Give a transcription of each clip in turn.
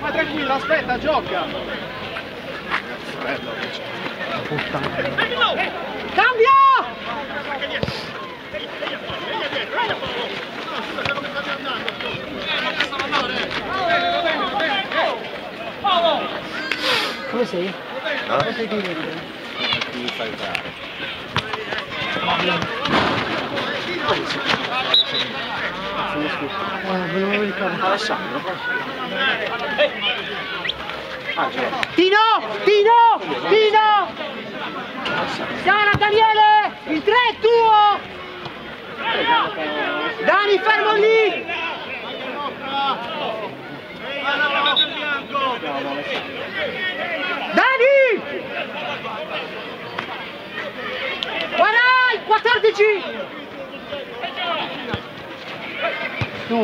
Ma tranquillo, aspetta, gioca! Cambia! Come sei? Come sei di Chi fa entrare? Eh, Alessandro. Tino! Tino! Tino! Sara Daniele! Il 3 è tuo! Dani fermo lì! Dani! Guarai! 14! Tu!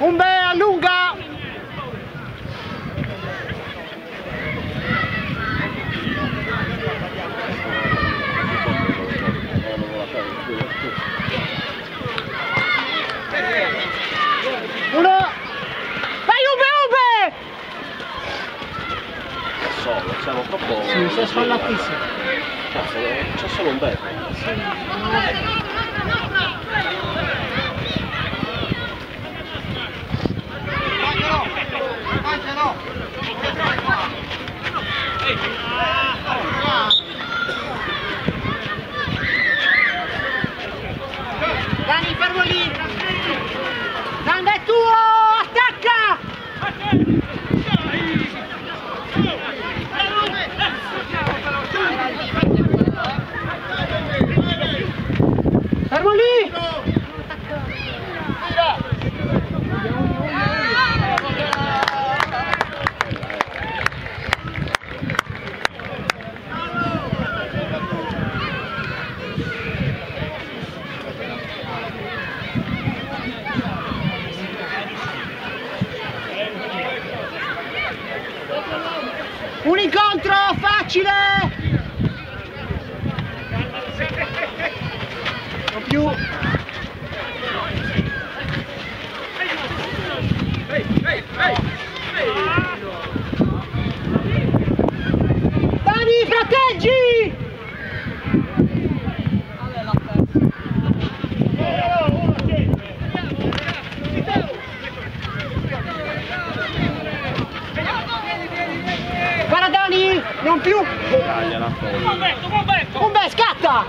Umbe allunga! Uno! Vai Umbe Umbe! Solo, siamo troppo... Sì, sei sfollatissimo. Cazzo, c'è solo un bel. Dani, fermo lì! Danda è tuo! Attacca! Fermo lì! Un incontro facile! Non più. Dani, proteggi! Guarda Dani, non più! Tagliala. Umbe, scatta!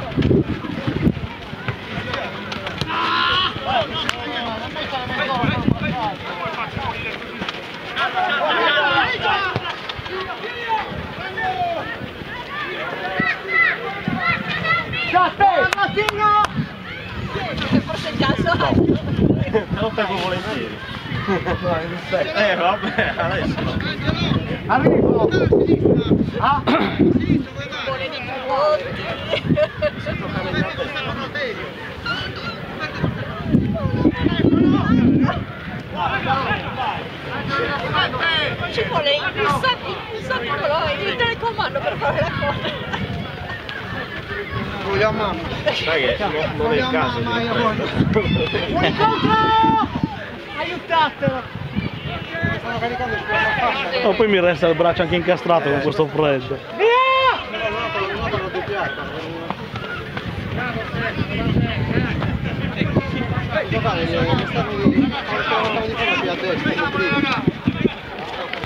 Scatta! Martino! Forse già so. Non tengo volentieri. Eh vabbè, adesso. Arrivo! Ah? Vuole di tutti. Ci vuole il sa- il telecomando per fare la cosa. Vogliamo mamma. Sai che non, non è il caso Un incontro! Aiutatelo! No, poi mi resta il braccio anche incastrato con questo freddo.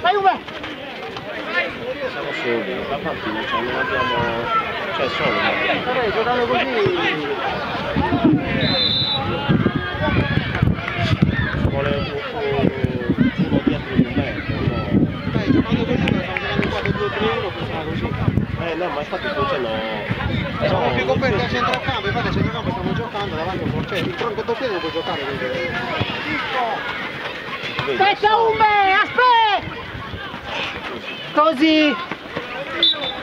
Vai Uwe! Siamo soli, la partita, cioè non abbiamo... Cioè solo. Vabbè, giocando così... Vabbè, il troncotoppiede può giocare. Aspetta Umbe, aspetta! Così!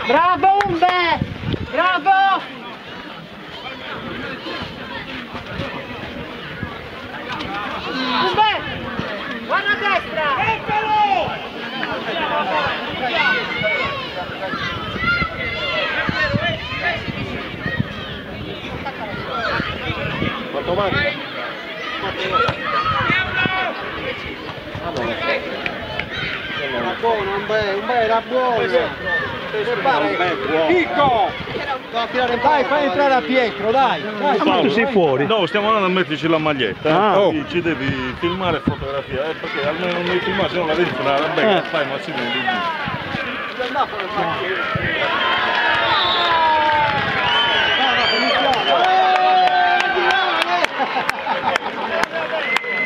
Bravo Umbe! Bravo! Umbe! Guarda a destra! Eccolo! Era buono, un bel, un bel, era buono. Picco! Dai, fai entrare a Pietro, dai. dai. Ma tu sei fuori. No, stiamo andando a metterci la maglietta. Ah. eh. Sì, Ci devi filmare e fotografare, eh, perché almeno non devi filmare, se no la vedi fra la bella, Eh. fai ma si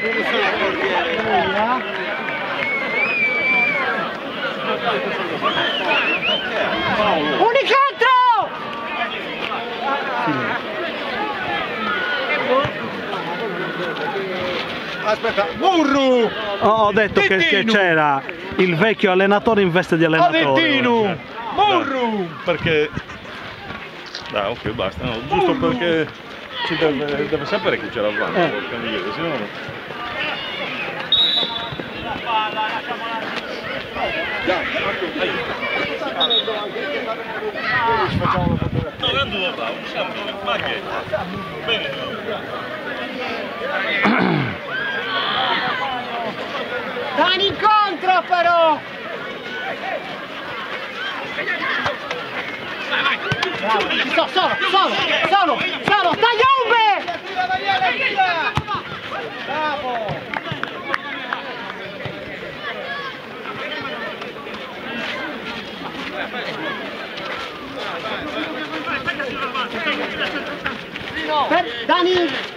vede. Unicontro! Aspetta, Murru! Ho, ho detto che, che c'era il vecchio allenatore in veste di allenatore. Adettino! Murru! Perché... Dai, ok, basta, no, giusto perché ci deve, deve sapere che c'era avanti, Eh. porca miseria, se no... No, grande da bravo, siamo maglietta. Bene. Dani incontro però! Bravo, sto, solo, solo, solo, solo, taglia Uve! Per Dani!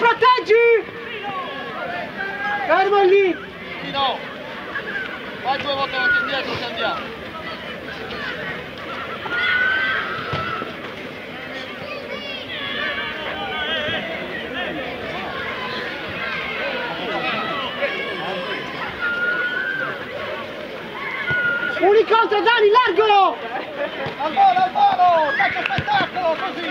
proteggi! Fermo lì! No! Fai due volte avanti e indietro se andiamo. Un incontro, Dani, largo! Al volo, al volo! Faccio spettacolo così!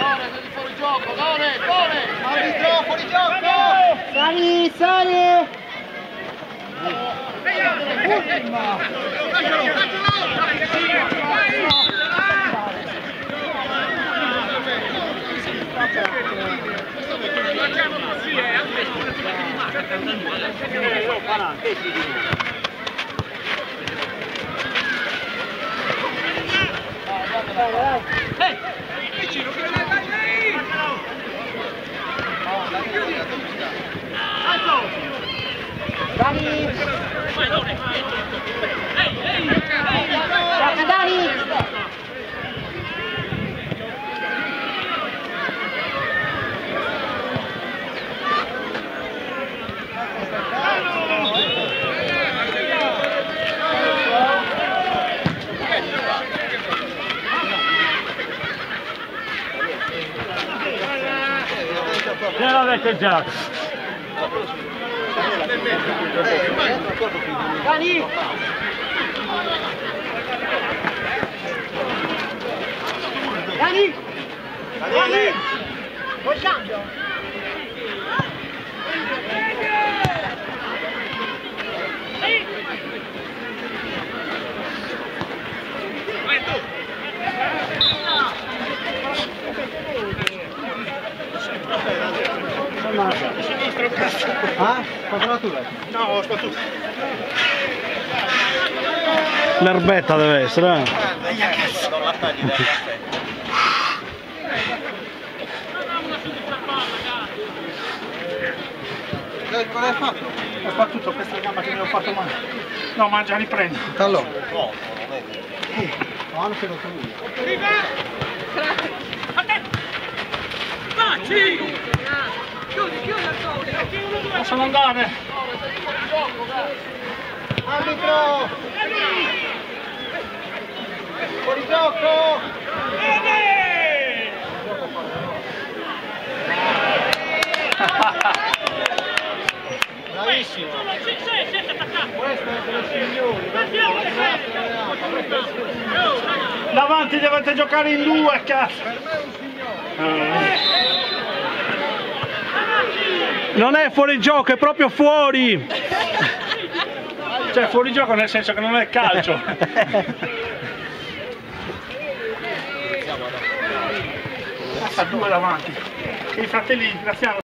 Dore, sei fuori gioco, Dore, Dore! Arbitro, fuori gioco! Sali, sali! Dani! Forza, Dani! Che l'avete già? Dani! Dani! Dani! Vuoi cambio? Ah? Quadratura? No, aspetta. L'erbetta deve essere, eh? Eh, Cosa hai fatto? Ho fatto tutto questa gamba che mi ho fatto male. No, ma già riprendo. Allora. No, non è No, hanno fatto lui. Possono andare. Arbitro! Fuori gioco! Bravissimo! Questo è per i signori, Davanti dovete giocare in due, cazzo. Non è fuori gioco, è proprio fuori! Cioè fuori gioco nel senso che non è calcio. Passa due davanti. I fratelli Graziano